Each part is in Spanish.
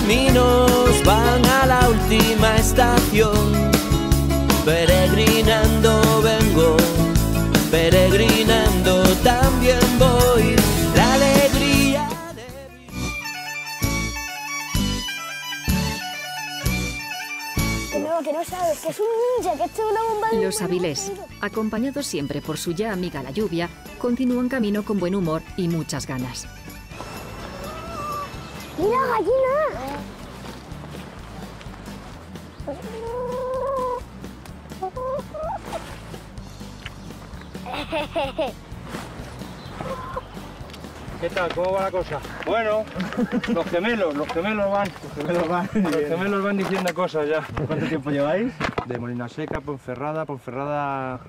caminos van a la última estación. Peregrinando vengo, peregrinando también voy. La alegría de. Que no, que no sabes, que es un ninja, que esto es una bomba de... Los Avilés, acompañados siempre por su ya amiga la lluvia, continúan camino con buen humor y muchas ganas. ¡Mira, gallina! ¿Qué tal? ¿Cómo va la cosa? Bueno, los gemelos, los gemelos van. Los gemelos van. Los gemelos van diciendo cosas ya. ¿Cuánto tiempo lleváis? De Molina Seca, Ponferrada, Ponferrada,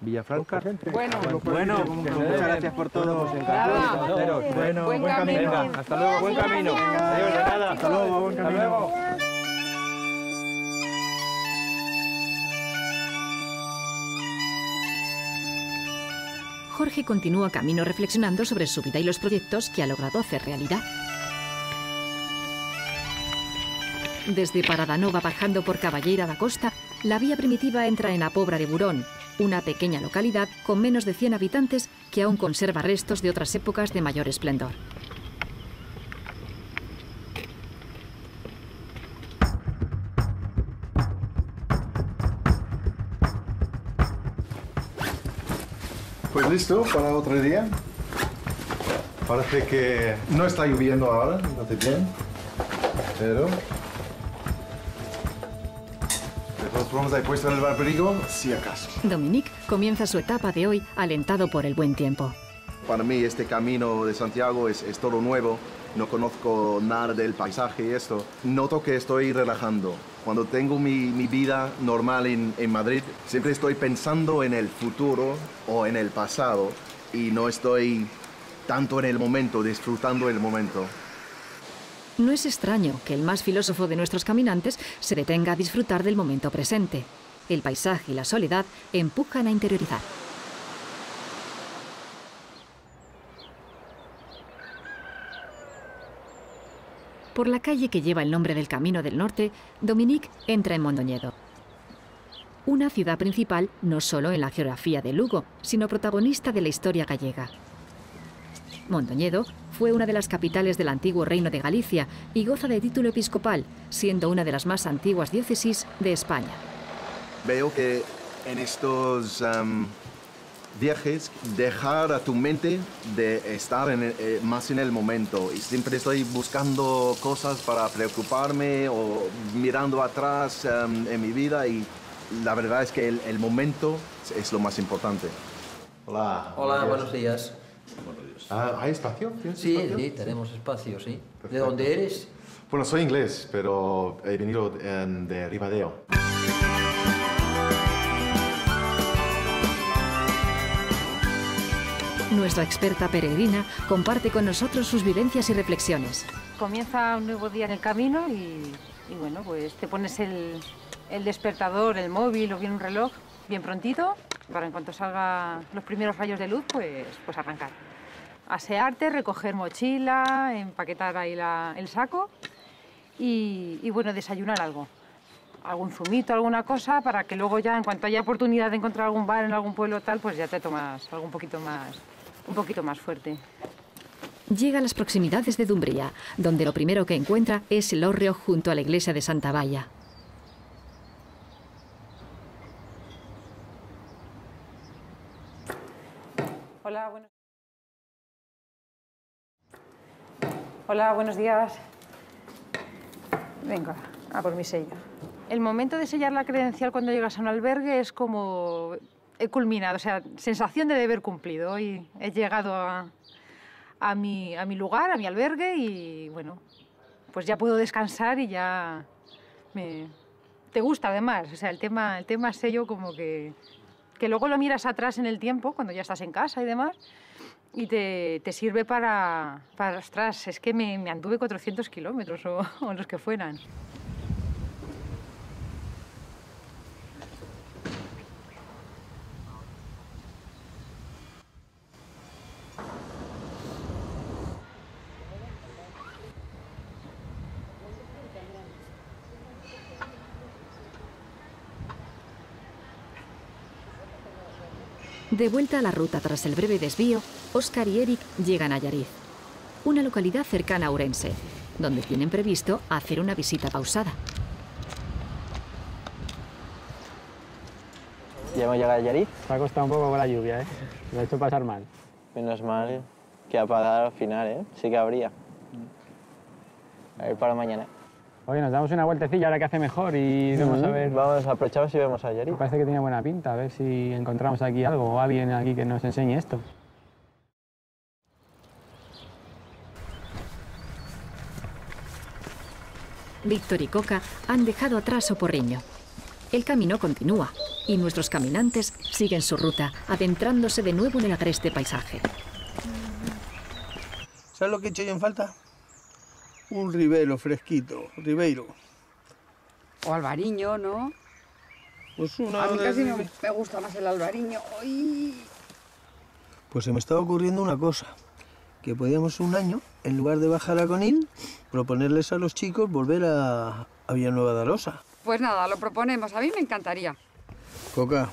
Villafranca. Bueno, Bueno, muchas gracias por todo. Encantados, encanteros. Bueno, buen, Buen camino. camino. Venga, hasta luego, buen camino. Adiós, de nada. Hasta luego, buen Hasta camino. luego. Jorge continúa camino reflexionando sobre su vida y los proyectos que ha logrado hacer realidad. Desde Paradanova bajando por Caballera da Costa, la vía primitiva entra en la Pobra de Burón, una pequeña localidad con menos de 100 habitantes que aún conserva restos de otras épocas de mayor esplendor. Pues listo para otro día. Parece que no está lloviendo ahora, bastante bien. Pero. Todas formas, he puesto en el barberigo si acaso. Dominique comienza su etapa de hoy alentado por el buen tiempo. Para mí este camino de Santiago es, es todo nuevo, no conozco nada del paisaje y esto. Noto que estoy relajando. Cuando tengo mi, mi vida normal en, en Madrid, siempre estoy pensando en el futuro o en el pasado y no estoy tanto en el momento, disfrutando el momento. No es extraño que el más filósofo de nuestros caminantes se detenga a disfrutar del momento presente. El paisaje y la soledad empujan a interiorizar. Por la calle que lleva el nombre del Camino del Norte, Dominique entra en Mondoñedo. Una ciudad principal no solo en la geografía de Lugo, sino protagonista de la historia gallega. Mondoñedo fue una de las capitales del antiguo Reino de Galicia y goza de título episcopal, siendo una de las más antiguas diócesis de España. Veo que en estos am, viajes dejar a tu mente de estar en el- eh, más en el momento y siempre estoy buscando cosas para preocuparme o mirando atrás am, en mi vida y la verdad es que el, el momento es lo más importante. Hola. Hola, buenos días. Ah, ¿Hay espacio? ¿Tienes Sí, espacio? sí, tenemos espacio, sí. ¿De Perfecto. dónde eres? Bueno, soy inglés, pero he venido de Ribadeo. Nuestra experta peregrina comparte con nosotros sus vivencias y reflexiones. Comienza un nuevo día en el camino y, y bueno, pues te pones el, el despertador, el móvil o bien un reloj bien prontito para en cuanto salgan los primeros rayos de luz, pues, pues arrancar. Asearte, recoger mochila, empaquetar ahí el saco y, bueno, desayunar algo. Algún zumito, alguna cosa, para que luego ya, en cuanto haya oportunidad de encontrar algún bar en algún pueblo tal, pues ya te tomas algo un poquito más, un poquito más fuerte. Llega a las proximidades de Dumbría, donde lo primero que encuentra es el hórreo junto a la iglesia de Santa Valla. Hola, buenos Hola, buenos días. Venga, a por mi sello. El momento de sellar la credencial cuando llegas a un albergue es como he culminado, o sea, sensación de deber cumplido. Hoy he llegado a, a mi, a mi lugar, a mi albergue y bueno, pues ya puedo descansar y ya me... Te gusta además, o sea, el tema, el tema sello como que que luego lo miras atrás en el tiempo, cuando ya estás en casa y demás, y te, te sirve para, para, ostras, es que me, me anduve 400 kilómetros o, o los que fueran. De vuelta a la ruta tras el breve desvío, Oscar y Eric llegan a Yariz, una localidad cercana a Ourense, donde tienen previsto hacer una visita pausada. Ya hemos llegado a Yariz. Me ha costado un poco con la lluvia, ¿eh? Me ha hecho pasar mal. Menos mal que ha parado al final, ¿eh? Sí que habría. A ver para mañana. Oye, nos damos una vueltecilla ahora que hace mejor y vamos a ver. Vamos, aprovechamos y vemos a Yariz. parece que tiene buena pinta, a ver si encontramos aquí algo o alguien aquí que nos enseñe esto. Víctor y Coca han dejado atrás Oporriño. El camino continúa y nuestros caminantes siguen su ruta, adentrándose de nuevo en el agreste paisaje. ¿Sabes lo que he hecho yo en falta? Un ribero fresquito, ribeiro. O albariño, ¿no? Pues una A mí de- casi me, me gusta más el albariño. ¡Ay! Pues se me estaba ocurriendo una cosa. Que podíamos un año, en lugar de bajar a Conil, proponerles a los chicos volver a, a Villanueva de Arosa. Pues nada, lo proponemos. A mí me encantaría. Coca,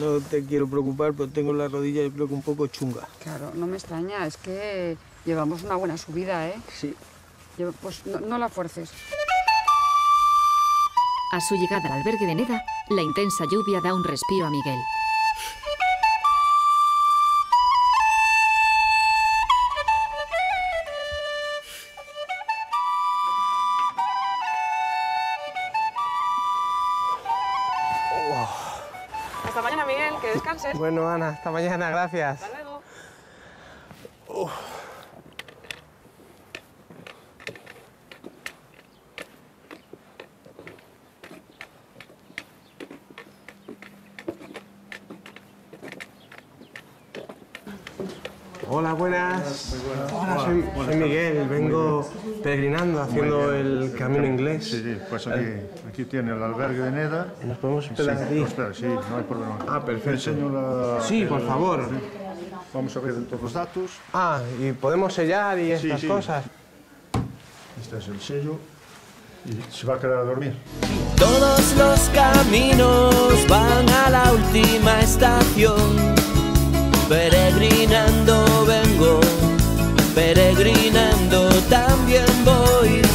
no te quiero preocupar, pero tengo la rodilla yo creo que un poco chunga. Claro, no me extraña. Es que llevamos una buena subida, ¿eh? Sí. Pues no, no la fuerces. A su llegada al albergue de Neda, la intensa lluvia da un respiro a Miguel. Hasta mañana, Miguel, que descanses. Bueno, Ana, hasta mañana, gracias. Hasta Hola, buenas. Hola, Soy, Miguel, vengo peregrinando haciendo el camino inglés. Sí, sí, pues aquí, aquí tiene el albergue de Neda. ¿Nos podemos esperar sí, aquí? Espera, sí, no hay problema. Ah, perfecto. La, sí, por favor. Vamos a ver todos los datos. Ah, y podemos sellar y estas cosas. Este es el sello y se va a quedar a dormir. Todos los caminos van a la última estación peregrinando también voy.